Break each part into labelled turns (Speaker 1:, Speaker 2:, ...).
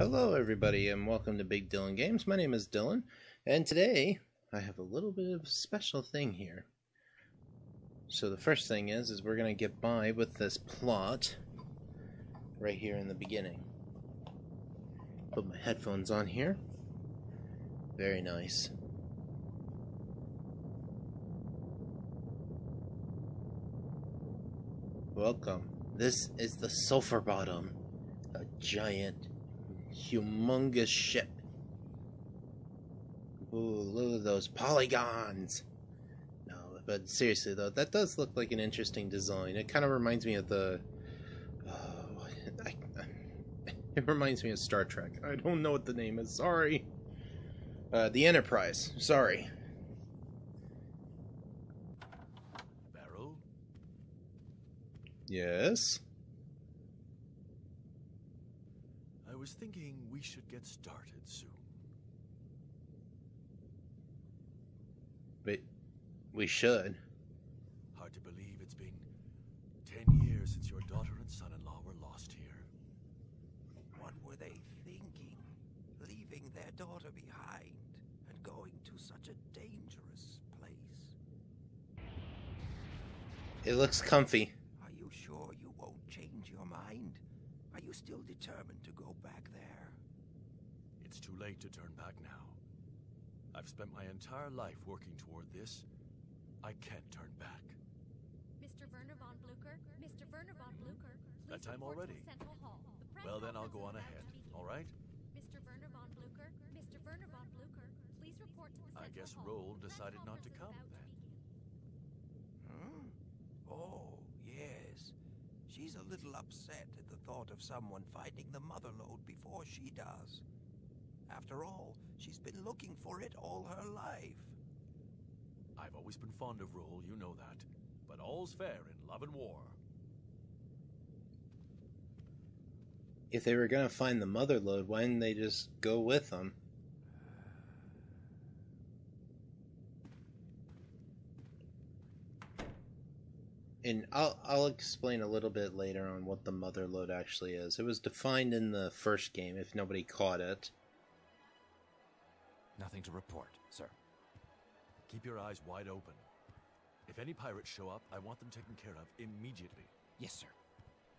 Speaker 1: Hello, everybody, and welcome to Big Dylan Games. My name is Dylan, and today I have a little bit of a special thing here. So the first thing is, is we're gonna get by with this plot right here in the beginning. Put my headphones on here. Very nice. Welcome. This is the Sulphur Bottom, a giant humongous ship. Ooh, look at those polygons. No, but seriously though, that does look like an interesting design. It kind of reminds me of the. Oh, I, it reminds me of Star Trek. I don't know what the name is. Sorry. Uh, the Enterprise. Sorry. Yes.
Speaker 2: I was thinking we should get started soon.
Speaker 1: But we should.
Speaker 2: Hard to believe it's been ten years since your daughter and son-in-law were lost here.
Speaker 3: What were they thinking? Leaving their daughter behind and going to such a dangerous place.
Speaker 1: It looks comfy.
Speaker 3: Are you sure you won't change your mind? Are you still determined to go back there?
Speaker 2: It's too late to turn back now. I've spent my entire life working toward this. I can't turn back.
Speaker 4: Mr. Werner von Blucher, Mr. Werner von Blucher,
Speaker 2: That time already?
Speaker 4: Central Hall. The press
Speaker 2: Well, then I'll go on ahead, all right?
Speaker 4: Mr. Werner von Blucher, Mr. Werner von Blucher, please report to the
Speaker 2: I
Speaker 4: Central
Speaker 2: guess
Speaker 4: Hall.
Speaker 2: Roll
Speaker 4: The press
Speaker 2: decided not to come, then.
Speaker 3: Hmm? Oh, yes. She's a little upset at the thought of someone finding the mother lode before she does. After all, she's been looking for it all her life.
Speaker 2: I've always been fond of Roll, you know that. But all's fair in love and war.
Speaker 1: If they were gonna find the mother lode, why didn't they just go with them? And I'll I'll explain a little bit later on what the mother lode actually is. It was defined in the first game if nobody caught it.
Speaker 5: Nothing to report, sir.
Speaker 2: Keep your eyes wide open. If any pirates show up, I want them taken care of immediately.
Speaker 5: Yes, sir.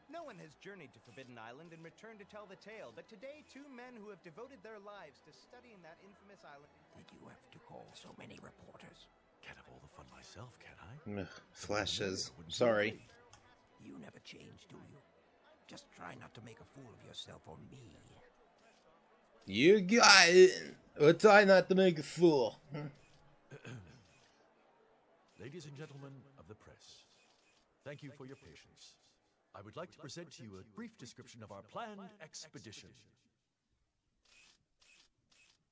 Speaker 6: No one has journeyed to Forbidden Island and returned to tell the tale, but today two men who have devoted their lives to studying that infamous island.
Speaker 3: Did you have to call so many reporters?
Speaker 2: Can't have all the fun myself, can I?
Speaker 1: Ugh, flashes. Sorry.
Speaker 3: You never change, do you? Just try not to make a fool of yourself or me.
Speaker 1: You got it. Or try not to make a fool.
Speaker 2: Ladies and gentlemen of the press, thank you for your patience. I would like to present to you a brief description of our planned expedition.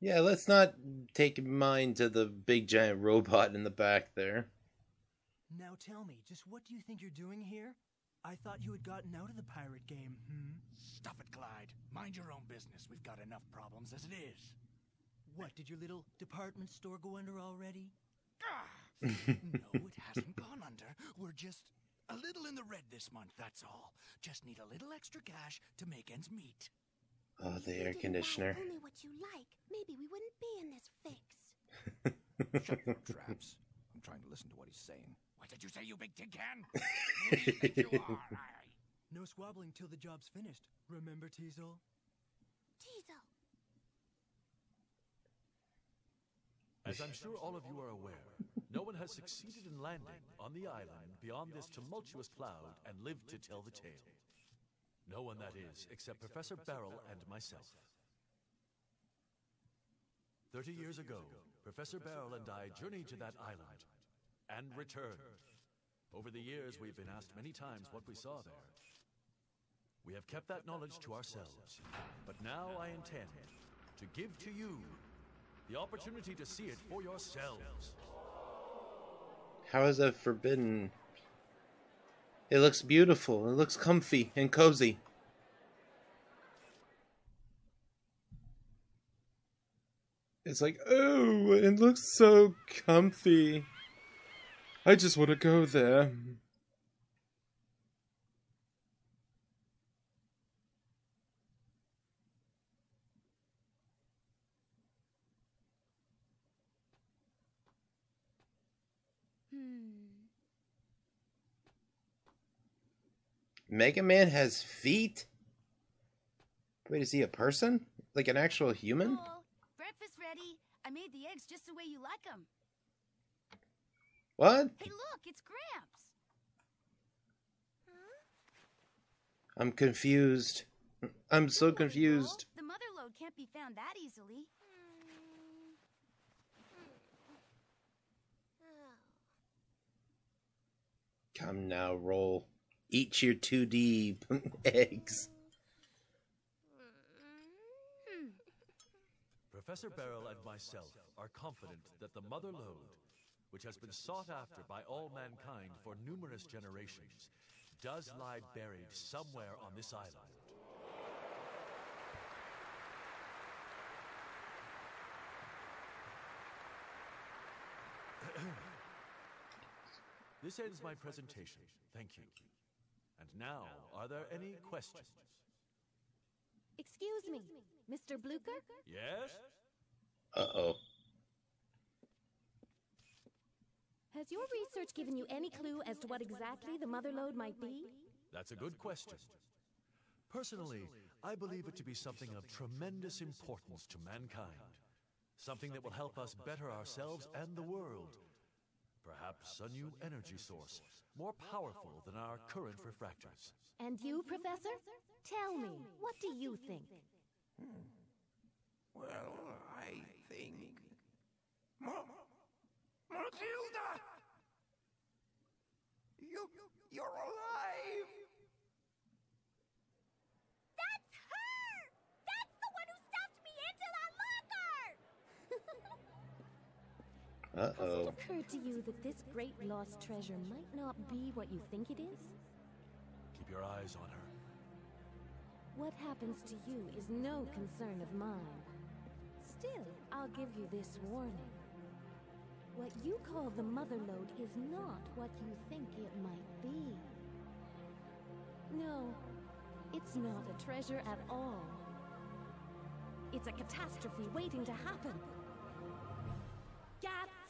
Speaker 1: Yeah, let's not take mind to the big giant robot in the back there.
Speaker 7: Now tell me, just what do you think you're doing here? I thought you had gotten out of the pirate game, hmm?
Speaker 8: Stuff it, Glyde. Mind your own business. We've got enough problems as it is.
Speaker 7: What, did your little department store go under already?
Speaker 8: Ah! no, it hasn't gone under. We're just a little in the red this month, that's all. Just need a little extra cash to make ends meet.
Speaker 1: Oh, the air
Speaker 9: If you
Speaker 1: conditioner.
Speaker 9: buy only what you like, maybe we wouldn't be in this fix.
Speaker 5: Shut your traps. I'm trying to listen to what he's saying.
Speaker 8: What did you say, you big tin can? Who do you think you are? I-
Speaker 7: No squabbling till the job's finished. Remember, Teisel?
Speaker 9: Teisel,
Speaker 2: As I'm sure all of you are aware, no one has succeeded in landing on the island beyond this tumultuous cloud and lived to tell the tale. No one, that is, except Professor Barrell and myself. Thirty years ago, Professor Barrell and I journeyed to that island and returned. Over the years, we've been asked many times what we saw there. We have kept that knowledge to ourselves, but now I intend to give to you the opportunity to see it for yourselves.
Speaker 1: How is that forbidden? It looks beautiful. It looks comfy and cozy. It's like, oh, it looks so comfy. I just want to go there. Mega Man has feet? Wait, is he a person? Like an actual human?
Speaker 10: Cool. Breakfast ready. I made the eggs just the way you like them.
Speaker 1: What?
Speaker 10: Hey, look, it's Gramps.
Speaker 1: I'm confused. I'm so confused.
Speaker 10: The mother lode can't be found that easily.
Speaker 1: Come now, roll. Eat your 2D eggs.
Speaker 2: Professor Barrell and myself are confident that the Mother Lode, which has been sought after by all mankind for numerous generations, does lie buried somewhere on this island. this ends my presentation. Thank you. And now, are there any questions?
Speaker 4: Excuse me, Mr. Blucher?
Speaker 2: Yes?
Speaker 1: Uh oh.
Speaker 4: Has your research given you any clue as to what exactly the mother lode might be?
Speaker 2: That's a good question. Personally, I believe it to be something of tremendous importance to mankind. Something that will help us better ourselves and the world. Perhaps a new energy source, more powerful than our current refractors.
Speaker 4: And you, Professor? Tell me, what do you think? Hmm.
Speaker 3: Well, I think. Ma- Matilda! You, you're alive!
Speaker 9: That's her! That's the one who stuffed me into that locker!
Speaker 1: Uh oh.
Speaker 4: Has it Occurred to you that this great lost treasure might not be what you think it is?
Speaker 2: Keep your eyes on her.
Speaker 4: What happens to you is no concern of mine. Still, I'll give you this warning. What you call the mother lode is not what you think it might be. No, it's not a treasure at all. It's a catastrophe waiting to happen. Gatz!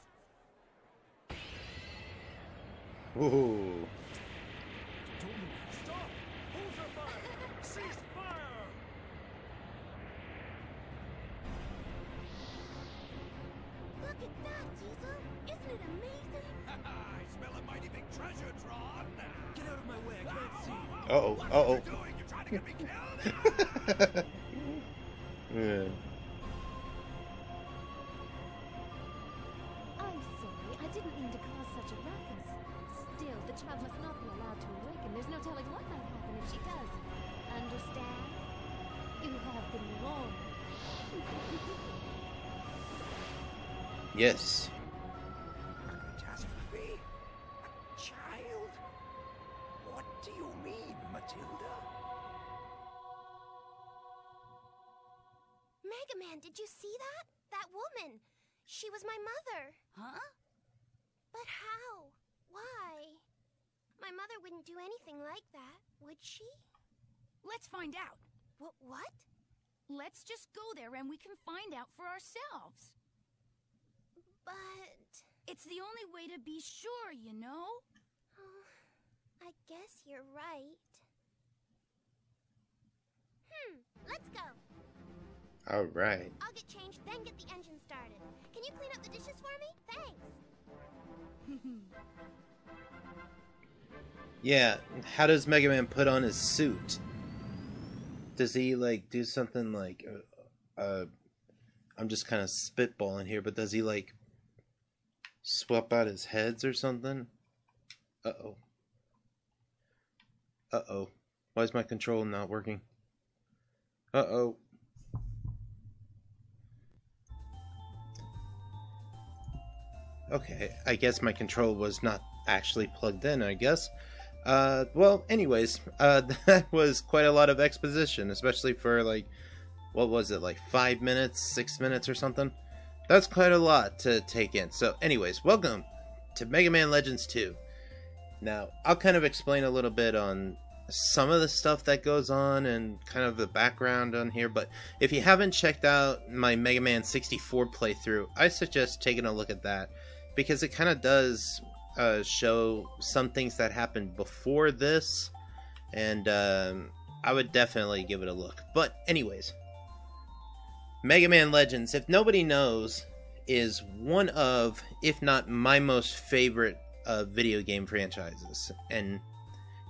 Speaker 1: Ooh. Uh oh.
Speaker 3: What
Speaker 1: Uh
Speaker 3: are
Speaker 1: oh.
Speaker 3: you doing? You trying to get me killed?
Speaker 1: yeah.
Speaker 4: I'm sorry, I didn't mean to cause such a ruckus. Still, the child must not be allowed to awaken. There's no telling what might happen if she does. Understand? You have been warned.
Speaker 1: Yes.
Speaker 9: Mega Man, did you see that? That woman. She was my mother.
Speaker 10: Huh?
Speaker 9: But how? Why? My mother wouldn't do anything like that, would she?
Speaker 10: Let's find out.
Speaker 9: What? What?
Speaker 10: Let's just go there and we can find out for ourselves.
Speaker 9: But.
Speaker 10: It's the only way to be sure, you know?
Speaker 9: Oh, I guess you're right. Hmm, let's go.
Speaker 1: All right.
Speaker 9: I'll get changed, then get the engine started. Can you clean up the dishes for me? Thanks.
Speaker 1: Yeah. How does Mega Man put on his suit? Does he like do something like? Uh, uh I'm just kind of spitballing here, but does he like swap out his heads or something? Uh oh. Uh oh. Why is my control not working? Uh Okay, I guess my control was not actually plugged in, I guess. Uh, well, anyways, uh, that was quite a lot of exposition, especially for like, what was it, like five minutes, six minutes or something? That's quite a lot to take in. So, anyways, welcome to Mega Man Legends 2. Now, I'll kind of explain a little bit on some of the stuff that goes on and kind of the background on here, but if you haven't checked out my Mega Man 64 playthrough, I suggest taking a look at that because it kind of does uh, show some things that happened before this, and um, I would definitely give it a look. But anyways, Mega Man Legends, if nobody knows, is one of, if not my most favorite uh, video game franchises, and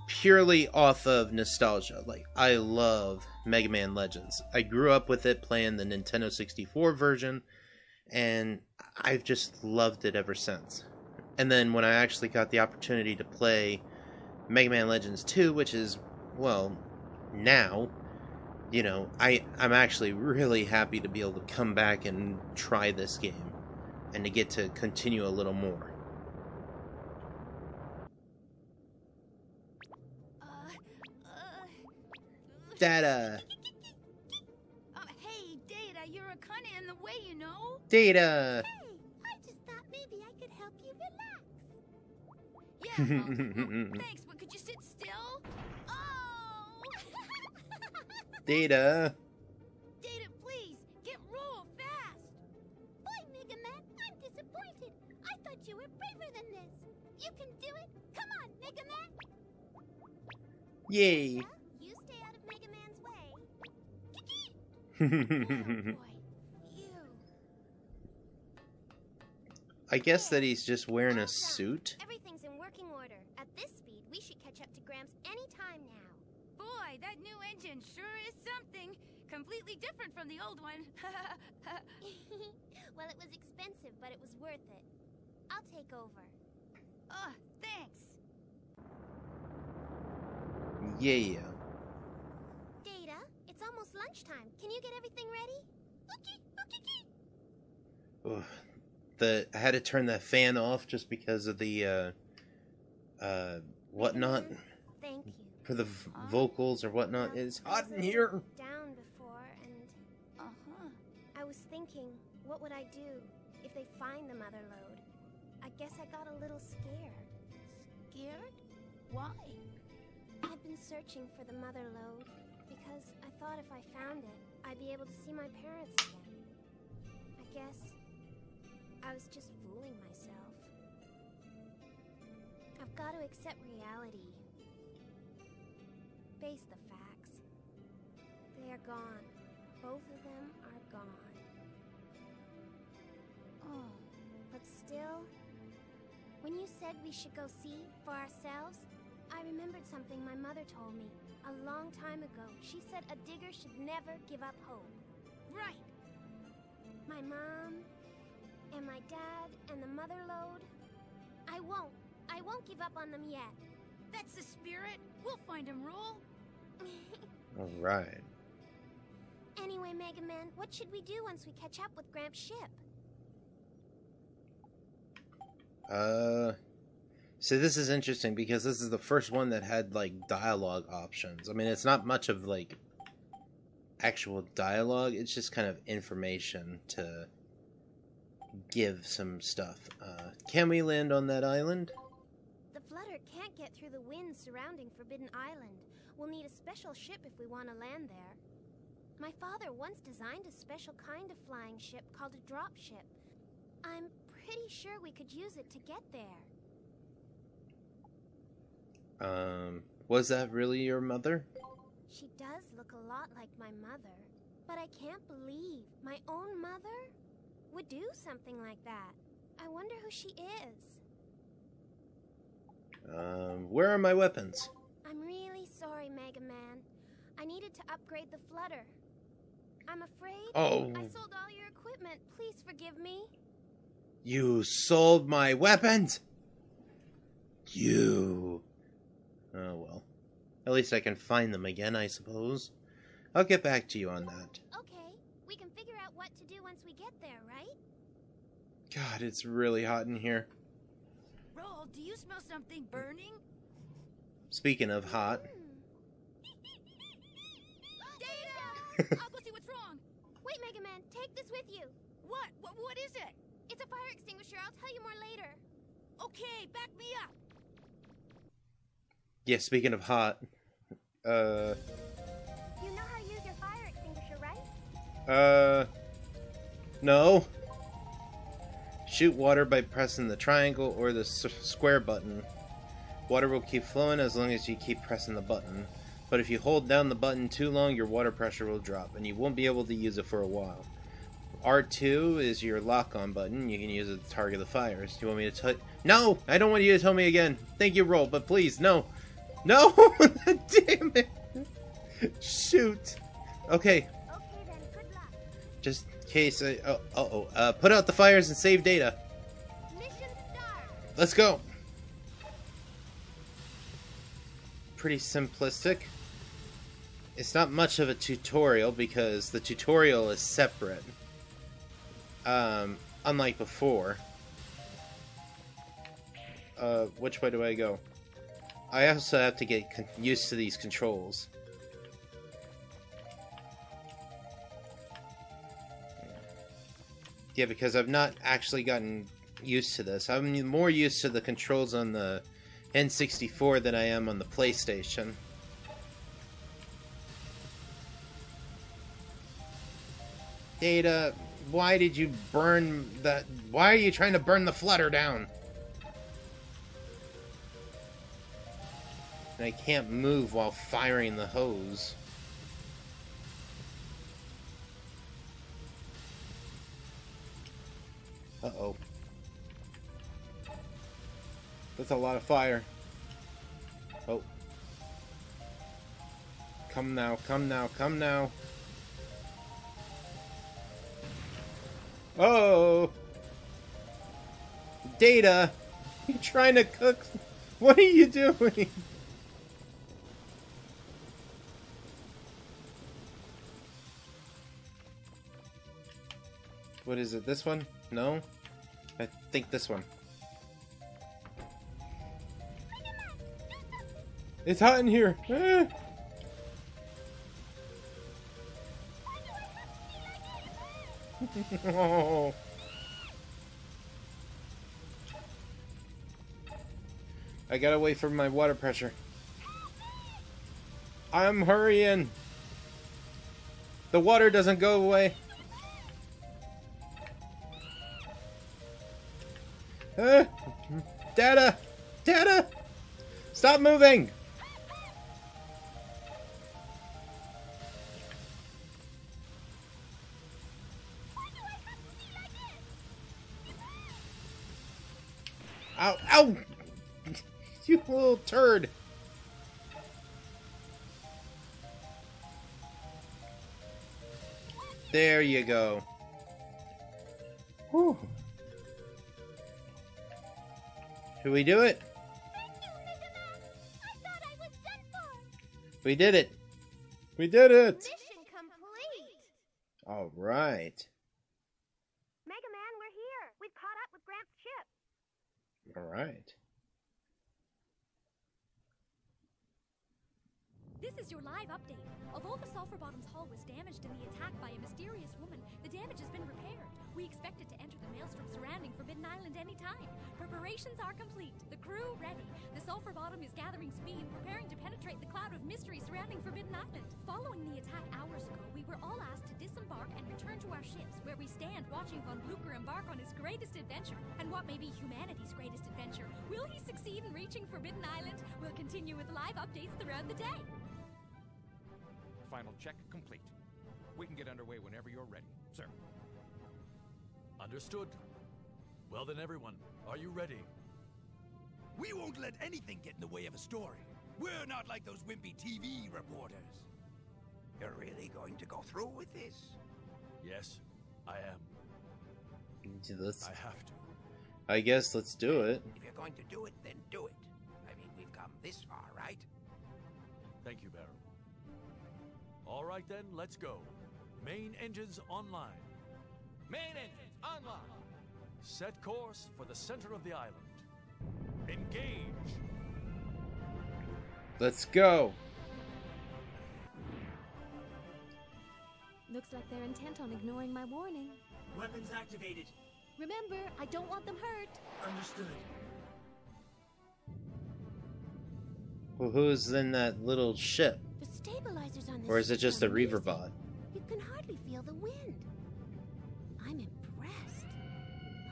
Speaker 1: purely off of nostalgia. Like I love Mega Man Legends. I grew up with it playing the Nintendo 64 version, and I've just loved it ever since. And then when I actually got the opportunity to play Mega Man Legends 2, which is well now you know, I I'm actually really happy to be able to come back and try this game and to get to continue a little more. Data.
Speaker 10: Uh, hey, Data, you're kind of in the way, you know.
Speaker 1: Data.
Speaker 9: Hey, I just thought maybe I could help you relax.
Speaker 10: Yeah. thanks, but could you sit still? Oh.
Speaker 1: Data.
Speaker 10: Data, please get roll fast.
Speaker 9: Boy, Mega Man, I'm disappointed. I thought you were braver than this. You can do it. Come on, Mega Man.
Speaker 1: Yay.
Speaker 9: Well, you stay out of Mega Man's way.
Speaker 10: Oh,
Speaker 1: I guess that he's just wearing a suit.
Speaker 9: Everything's in working order. At this speed, we should catch up to Gramps any time now.
Speaker 10: Boy, that new engine sure is something. Completely different from the old one.
Speaker 9: well, it was expensive, but it was worth it. I'll take over.
Speaker 10: oh, thanks.
Speaker 1: Yeah.
Speaker 9: Data, it's almost lunchtime. Can you get everything ready? Okay, okay,
Speaker 1: Ugh. The I had to turn that fan off just because of the uh uh whatnot
Speaker 9: Thank you.
Speaker 1: for the v- vocals or whatnot. It's hot in here.
Speaker 9: Down before, and
Speaker 10: Uh huh.
Speaker 9: I was thinking, what would I do if they find the mother load? I guess I got a little scared.
Speaker 10: Scared? Why?
Speaker 9: I've been searching for the mother load because I thought if I found it, I'd be able to see my parents again. I guess I was just fooling myself. I've got to accept reality. Face the facts. They are gone. Both of them are gone.
Speaker 10: Oh.
Speaker 9: But still, when you said we should go see for ourselves, I remembered something my mother told me a long time ago. She said a digger should never give up hope.
Speaker 10: Right.
Speaker 9: My mom and my dad and the mother load. I won't. I won't give up on them yet.
Speaker 10: That's the spirit. We'll find him, Roll.
Speaker 1: All right.
Speaker 9: anyway, Mega Man, what should we do once we catch up with Gramps' ship?
Speaker 1: Uh, so this is interesting because this is the first one that had like dialogue options. I mean, it's not much of like actual dialogue. It's just kind of information to give some stuff. Uh, can we land on that island?
Speaker 9: The Flutter can't get through the winds surrounding Forbidden Island. We'll need a special ship if we want to land there. My father once designed a special kind of flying ship called a drop ship. I'm pretty sure we could use it to get there.
Speaker 1: Um, was that really your mother?
Speaker 9: She does look a lot like my mother, but I can't believe my own mother would do something like that. I wonder who she is.
Speaker 1: Um, where are my weapons?
Speaker 9: I'm really sorry, Mega Man. I needed to upgrade the Flutter. I'm afraid
Speaker 1: Oh.
Speaker 9: I sold all your equipment. Please forgive me.
Speaker 1: You sold my weapons? You. Oh well. At least I can find them again, I suppose. I'll get back to you on that.
Speaker 9: What to do once we get there, right?
Speaker 1: God, it's really hot in here.
Speaker 10: Roll, do you smell something burning?
Speaker 1: Speaking of hot,
Speaker 10: Data! I'll go see what's wrong.
Speaker 9: Wait, Mega Man, take this with you.
Speaker 10: What? What? What is it?
Speaker 9: It's a fire extinguisher. I'll tell you more later.
Speaker 10: Okay, back me up.
Speaker 1: yeah, speaking of hot, uh,
Speaker 9: You know how to use your fire extinguisher, right?
Speaker 1: uh, no. shoot water by pressing the triangle or the square button. Water will keep flowing as long as you keep pressing the button. But if you hold down the button too long, your water pressure will drop, and you won't be able to use it for a while. R2 is your lock-on button. You can use it to target the fires. Do you want me to tell? No, I don't want you to tell me again. Thank you, roll, but please, no, no! Damn it! Shoot. Okay, case. I, oh, uh-oh. Uh, put out the fires and save data.
Speaker 9: Mission.
Speaker 1: Let's go. Pretty simplistic. It's not much of a tutorial because the tutorial is separate. Um, unlike before. Uh, which way do I go? I also have to get used to these controls. Yeah, because I've not actually gotten used to this. I'm more used to the controls on the N64 than I am on the PlayStation. Data, why did you burn the... Why are you trying to burn the flutter down? And I can't move while firing the hose. That's a lot of fire. Oh. Come now, come now, come now. Oh! Data! You trying to cook? What are you doing? What is it? This one? No? I think this one. It's hot in here. Oh. I gotta wait for my water pressure. I'm hurrying. The water doesn't go away. Uh, Data! Data! Stop moving! Turd! There you go. Whew. Should we do it? We did it. We did it.
Speaker 9: Mission complete.
Speaker 1: All right.
Speaker 9: Mega Man, we're here. We've caught up with Gramps' ship.
Speaker 1: All right.
Speaker 11: This is your live update. Although the Sulphur Bottoms hull was damaged in the attack by a mysterious woman, the damage has been repaired. We expect it to enter the maelstrom surrounding Forbidden Island any time. Preparations are complete. The crew ready. The Sulphur Bottom is gathering speed, preparing to penetrate the cloud of mystery surrounding Forbidden Island. Following the attack hours ago, we were all asked to disembark and return to our ships, where we stand watching Von Blucher embark on his greatest adventure, and what may be humanity's greatest adventure. Will he succeed in reaching Forbidden Island? We'll continue with live updates throughout the day.
Speaker 5: Final check complete. We can get underway whenever you're ready, sir.
Speaker 2: Understood. Well then, everyone, are you ready?
Speaker 8: We won't let anything get in the way of a story. We're not like those wimpy TV reporters.
Speaker 3: You're really going to go through with this?
Speaker 2: Yes, I am.
Speaker 1: Let's,
Speaker 2: I have to.
Speaker 1: I guess let's do it.
Speaker 3: If you're going to do it, then do it. I mean, we've come this far, right?
Speaker 2: Thank you, Barrell. All right then, let's go. Main engines online.
Speaker 6: Main engines online.
Speaker 2: Set course for the center of the island. Engage!
Speaker 1: Let's go.
Speaker 4: Looks like they're intent on ignoring my warning.
Speaker 7: Weapons activated.
Speaker 4: Remember, I don't want them hurt.
Speaker 7: Understood.
Speaker 1: Well, who's in that little ship?
Speaker 9: The stabilizers on this
Speaker 1: Or is it just the
Speaker 9: are amazing.
Speaker 1: Reaverbot?
Speaker 9: You can hardly feel the wind. I'm impressed.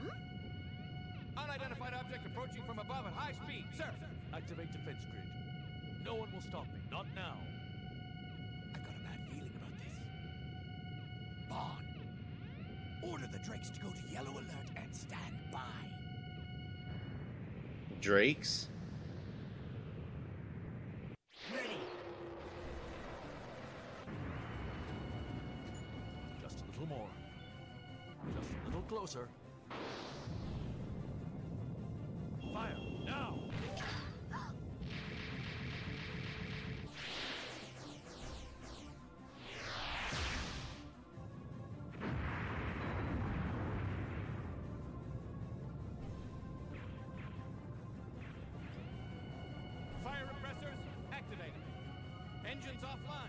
Speaker 9: Huh?
Speaker 5: Unidentified object approaching from above at high speed. Sir!
Speaker 2: Activate defense grid. No one will stop me. Not now.
Speaker 8: I've got a bad feeling about this. Vaughn, order the Drakes to go to yellow alert and stand by.
Speaker 1: Drakes?
Speaker 2: More. Just a little closer. Fire! Now!
Speaker 5: Fire activated. Engines offline.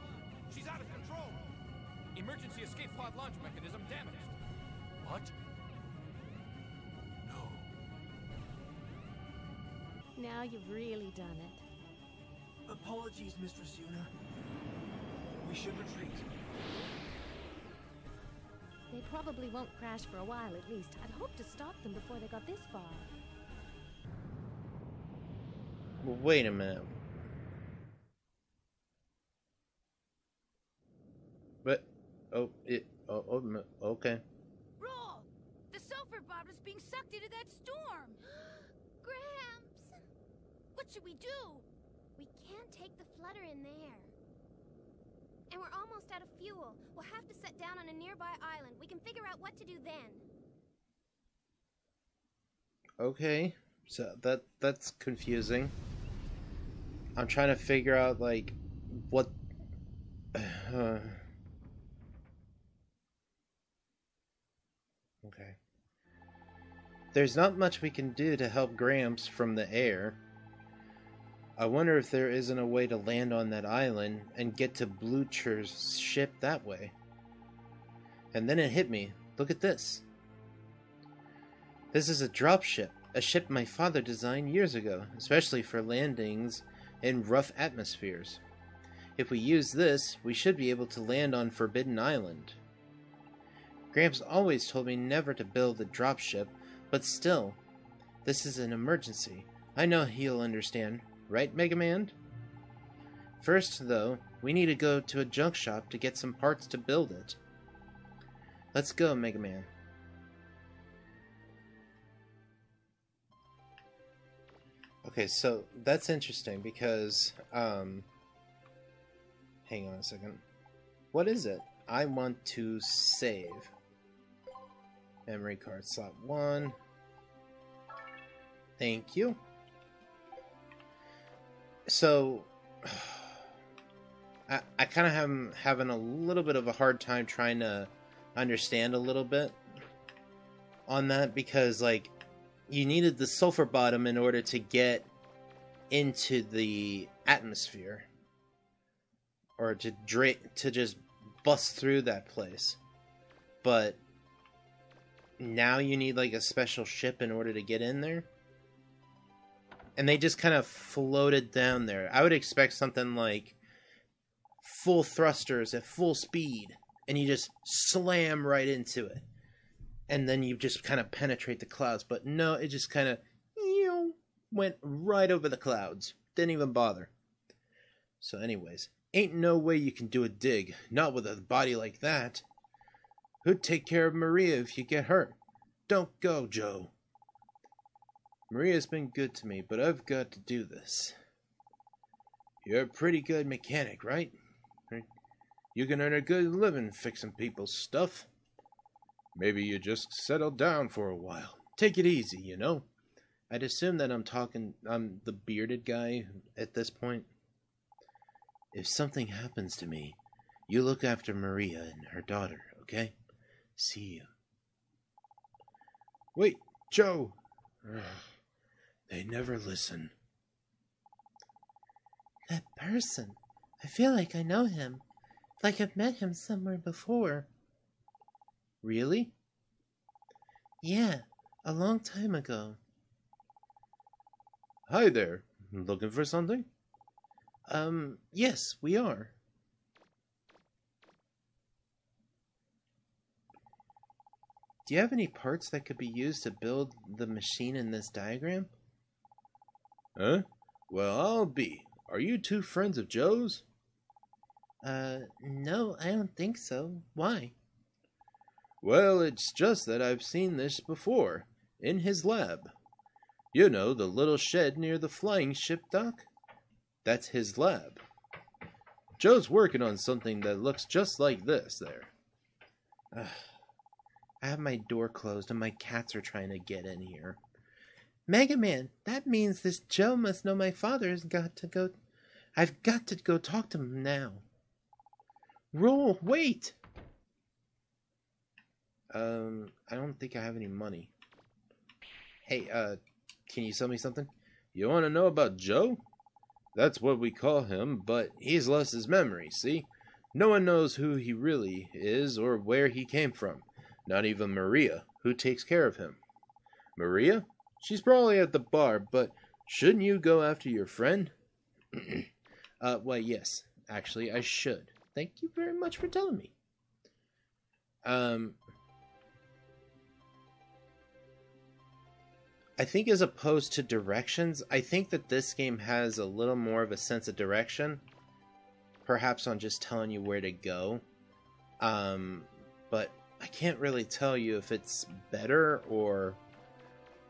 Speaker 5: Emergency escape pod launch mechanism damaged.
Speaker 2: What? No.
Speaker 4: Now you've really done it.
Speaker 7: Apologies, Mistress Yuna. We should retreat.
Speaker 4: They probably won't crash for a while at least. I'd hoped to stop them before they got this far.
Speaker 1: Well, wait a minute. But oh it oh, oh okay.
Speaker 10: Roll! The sulfur is being sucked into that storm!
Speaker 9: Gramps!
Speaker 10: What should we do?
Speaker 9: We can't take the flutter in there. And we're almost out of fuel. We'll have to set down on a nearby island. We can figure out what to do then.
Speaker 1: Okay. So that that's confusing. I'm trying to figure out like what uh, There's not much we can do to help Gramps from the air. I wonder if there isn't a way to land on that island and get to Blucher's ship that way. And then it hit me. Look at this. This is a dropship, a ship my father designed years ago, especially for landings in rough atmospheres. If we use this, we should be able to land on Forbidden Island. Gramps always told me never to build a dropship, but still, this is an emergency. I know he'll understand, right, Mega Man? First, though, we need to go to a junk shop to get some parts to build it. Let's go, Mega Man. Okay, so that's interesting because, um, hang on a second. What is it? I want to save. Memory card slot one. Thank you. So, I, I kind of am having a little bit of a hard time trying to understand a little bit on that because, like, you needed the sulfur bottom in order to get into the atmosphere or to dra- to just bust through that place but now you need like a special ship in order to get in there and they just kind of floated down there i would expect something like full thrusters at full speed and you just slam right into it and then you just kind of penetrate the clouds. But no, it just kind of you went right over the clouds. Didn't even bother. So, anyways, ain't no way you can do a dig, not with a body like that. Who'd take care of Maria if you get hurt? Don't go, Joe. Maria's been good to me, but I've got to do this. You're a pretty good mechanic, right? You can earn a good living fixing people's stuff. Maybe you just settle down for a while. Take it easy, you know. I'd assume that I'm talking I'm the bearded guy at this point. If something happens to me, you look after Maria and her daughter, okay? See you. Wait, Joe. Ugh, they never listen. That person. I feel like I know him. Like I've met him somewhere before. Really? Yeah, a long time ago. Hi there. Looking for something? Um, yes, we are. Do you have any parts that could be used to build the machine in this diagram?
Speaker 12: Huh? Well, I'll be. Are you two friends of Joe's?
Speaker 1: Uh, no, I don't think so. Why?
Speaker 12: Well, it's just that I've seen this before, in his lab. You know, the little shed near the flying ship dock? That's his lab. Joe's working on something that looks just like this there.
Speaker 1: I have my door closed and my cats are trying to get in here. Mega Man, that means this Joe must know my father has got to go. I've got to go talk to him now. Roll, wait! Um, I don't think I have any money. Hey, uh, can you sell me something?
Speaker 12: You want to know about Joe? That's what we call him, but he's lost his memory, see? No one knows who he really is or where he came from. Not even Maria, who takes care of him. Maria? She's probably at the bar, but shouldn't you go after your friend?
Speaker 1: uh, why, yes. Actually, I should. Thank you very much for telling me. Um, I think as opposed to directions, I think that this game has a little more of a sense of direction. Perhaps on just telling you where to go. Um, I can't really tell you if it's better or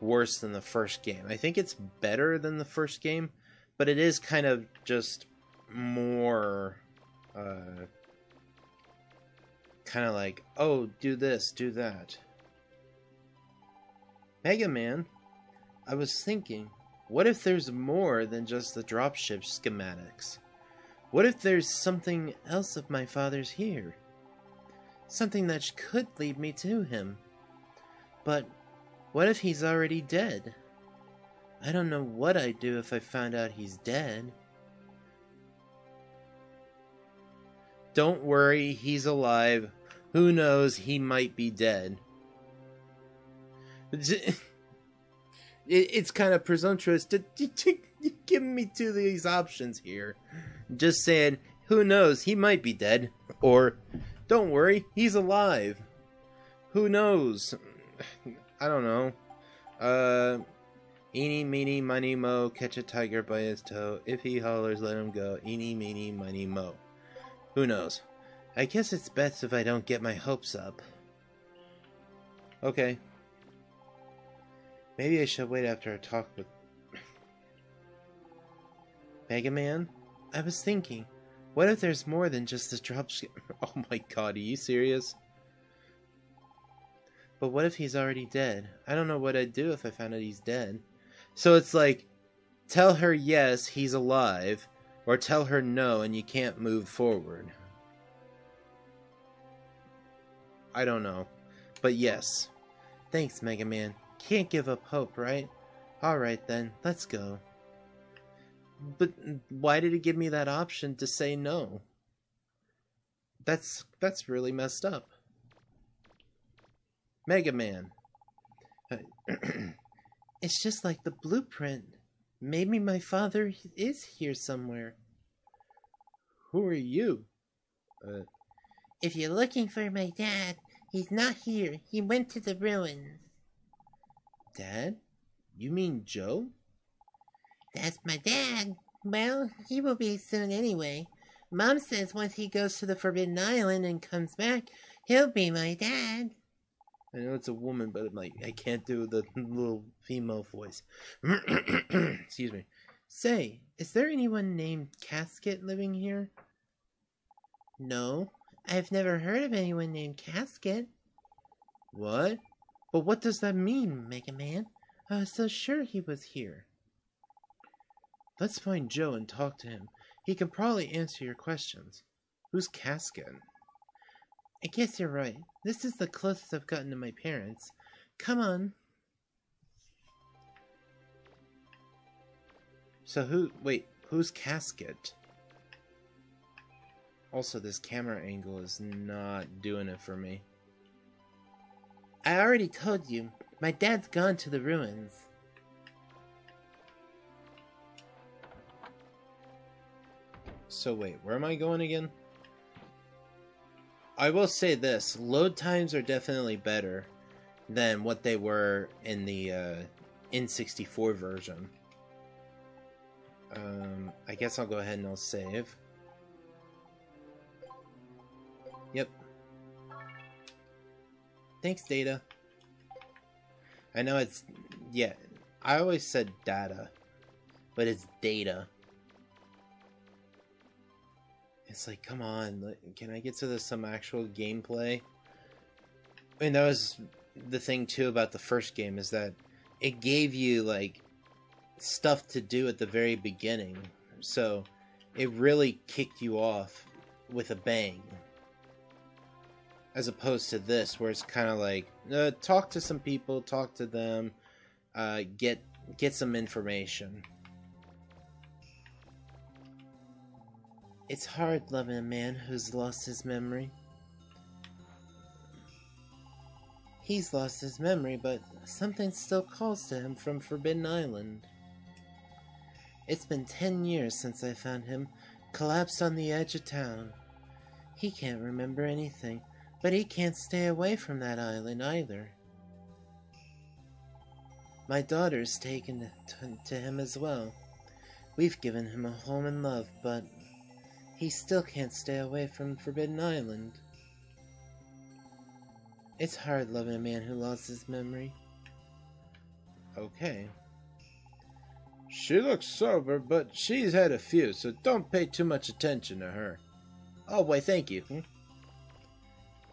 Speaker 1: worse than the first game. I think it's better than the first game, but it is kind of just more uh, kind of like, oh, do this, do that. Mega Man, I was thinking, what if there's more than just the dropship schematics? What if there's something else of my father's here? Something that could lead me to him. But what if he's already dead? I don't know what I'd do if I found out he's dead. Don't worry, he's alive. Who knows, he might be dead. It's kind of presumptuous to, give me two of these options here. Just saying, who knows, he might be dead. Or, don't worry, he's alive. Who knows? I don't know. Uh, eeny, meeny, miny, mo, catch a tiger by his toe. If he hollers, let him go. Eeny, meeny, miny, mo. Who knows? I guess it's best if I don't get my hopes up. Okay. Maybe I should wait after I talk with Mega Man. I was thinking, what if there's more than just this dropship? Oh my god, are you serious? But what if he's already dead? I don't know what I'd do if I found out he's dead. So it's like, tell her yes, he's alive, or tell her no and you can't move forward. I don't know. But yes. Thanks, Mega Man. Can't give up hope, right? Alright then, let's go. But why did it give me that option to say no? That's that's really messed up. Mega Man. it's just like the blueprint. Maybe my father is here somewhere.
Speaker 12: Who are you?
Speaker 1: Uh, if you're looking for my dad, he's not here. He went to the ruins. Dad? You mean Joe? That's my dad. Well, he will be soon anyway. Mom says once he goes to the Forbidden Island and comes back, he'll be my dad. I know it's a woman, but I'm like, I can't do the little female voice. Excuse me. Say, is there anyone named Caskett living here? No, I've never heard of anyone named Caskett. What? But what does that mean, Mega Man? I was so sure he was here. Let's find Joe and talk to him. He can probably answer your questions. Who's Caskett? I guess you're right. This is the closest I've gotten to my parents. Come on. So who... Wait, who's Caskett? Also, this camera angle is not doing it for me. I already told you. My dad's gone to the ruins. So wait, where am I going again? I will say this, load times are definitely better. than what they were in the uh, N64 version. Um, I guess I'll go ahead and I'll save. Yep. Thanks, Data. I know it's... Yeah, I always said data, but it's data. It's like, come on, can I get to some actual gameplay? I mean, that was the thing too about the first game is that it gave you like stuff to do at the very beginning, so it really kicked you off with a bang. As opposed to this, where it's kind of like uh, talk to some people, talk to them, uh, get get some information. It's hard loving a man who's lost his memory. He's lost his memory, but something still calls to him from Forbidden Island. It's been ten years since I found him collapsed on the edge of town. He can't remember anything, but he can't stay away from that island either. My daughter's taken to him as well. We've given him a home and love, but he still can't stay away from Forbidden Island. It's hard loving a man who lost his memory. Okay. She looks sober, but she's had a few, so don't pay too much attention to her. Oh, why, thank you. Hmm?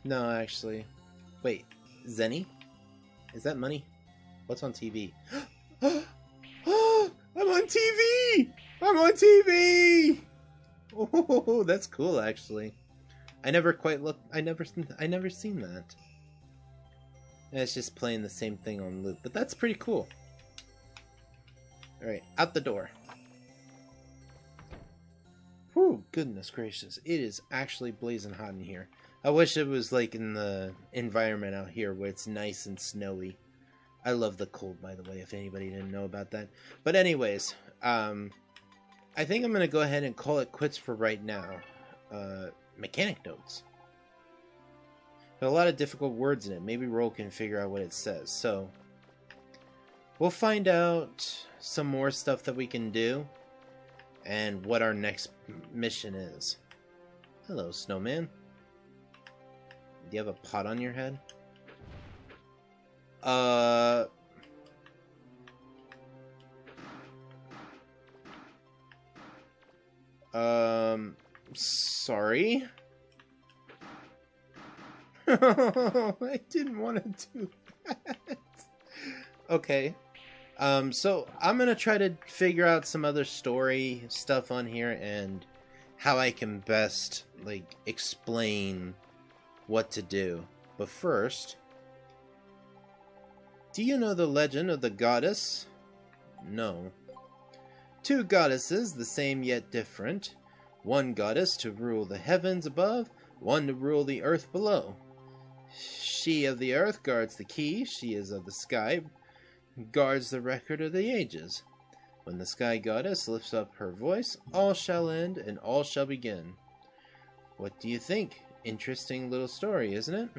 Speaker 1: No, actually. Wait, Zenny? Is that money? What's on TV? I'm on TV! I'm on TV! Oh, that's cool, actually. I never quite looked. I never. I never seen that. it's just playing the same thing on loop, but that's pretty cool. All right, out the door. Whew, goodness gracious! It is actually blazing hot in here. I wish it was like in the environment out here where it's nice and snowy. I love the cold, by the way, if anybody didn't know about that. But anyways, um, I think I'm to go ahead and call it quits for right now. Uh, mechanic notes. Are a lot of difficult words in it. Maybe Roll can figure out what it says. So, we'll find out some more stuff that we can do and what our next mission is. Hello, snowman. Do you have a pot on your head? Uh, Um, sorry. I didn't want to do that. okay. Um, so I'm gonna try to figure out some other story stuff on here and how I can best like explain what to do. But first, do you know the legend of the goddess? No. Two goddesses, the same yet different. One goddess to rule the heavens above, one to rule the earth below. She of the earth guards the key, she is of the sky, guards the record of the ages. When the sky goddess lifts up her voice, all shall end and all shall begin. What do you think? Interesting little story, isn't it?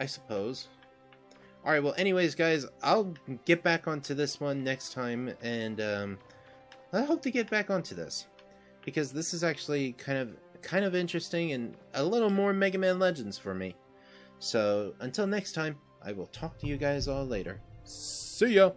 Speaker 1: I suppose. Alright, well, anyways, guys, I'll get back onto this one next time, and um, I hope to get back onto this. Because this is actually kind of kind of interesting and a little more Mega Man Legends for me. So, until next time, I will talk to you guys all later. See ya!